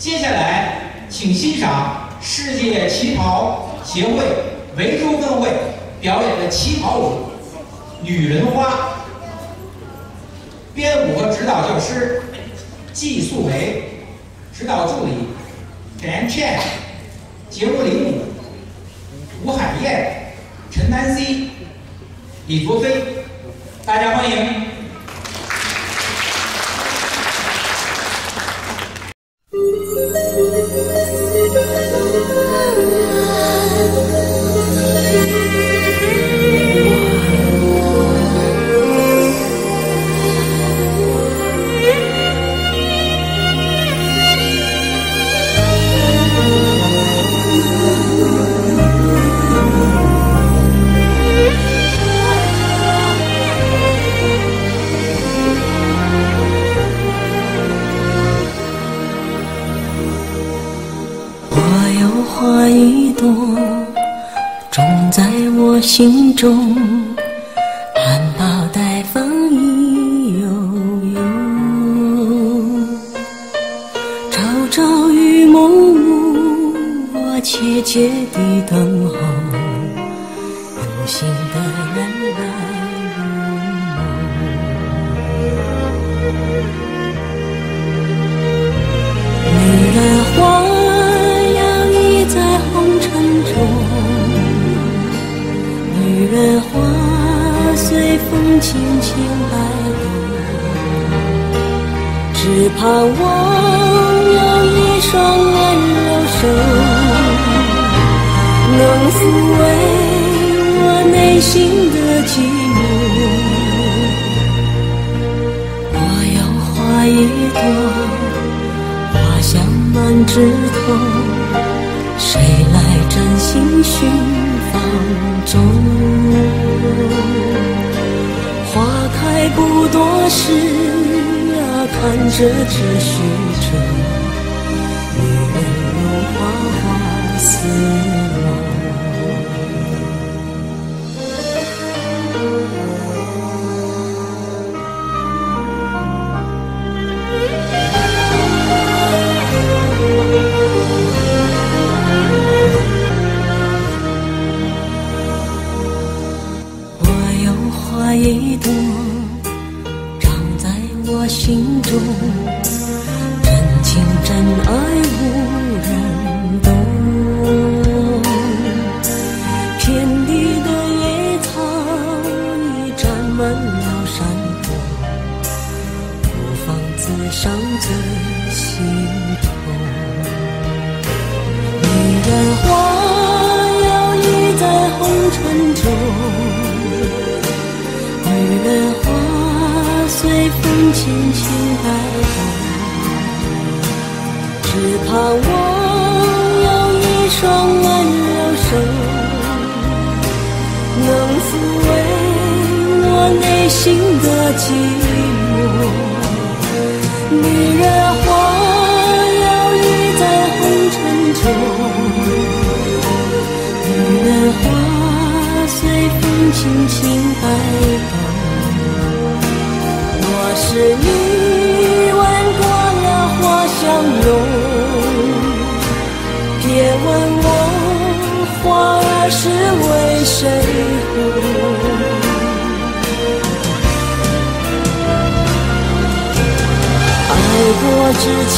接下来，请欣赏世界旗袍协会维州分会表演的旗袍舞《女人花》。编舞和指导教师：季素梅，指导助理：Dan Chen，节目领舞：吴海燕、陈丹曦、李卓飞。大家欢迎。心中含苞待放意悠悠，朝朝与暮暮，我切切地等候，用心的风轻轻摆动，只盼望有一双温柔手，能抚慰我内心的寂寞。我要花一朵，花香满枝头，谁来真心寻？花开不多时啊，看着只虚着，女人如花花似我心中，真情真爱无人懂。遍地的野草已占满了山坡，孤芳自赏最心痛。轻轻摆动，只盼望有一双温柔手，能抚慰我内心的寂寞。女人花摇曳在红尘中，女人花随风轻轻摆动。是你吻过了花香浓，别问我花儿是为谁红。爱过知情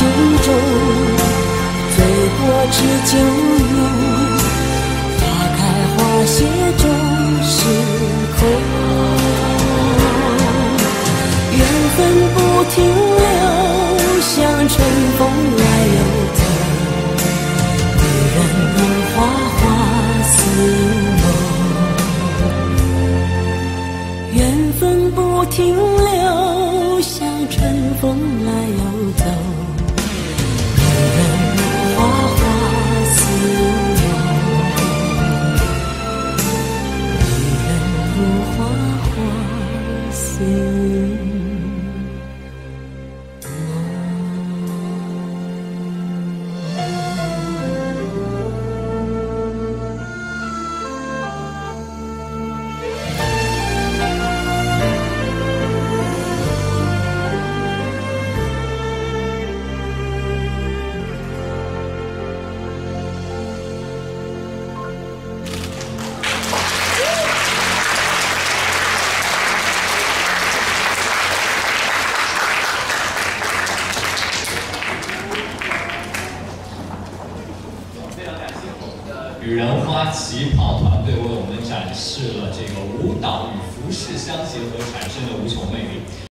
春风来又走。女人如花花似梦。缘分不停留，像春风来又与人花旗袍团队为我们展示了这个舞蹈与服饰相结合产生的无穷魅力。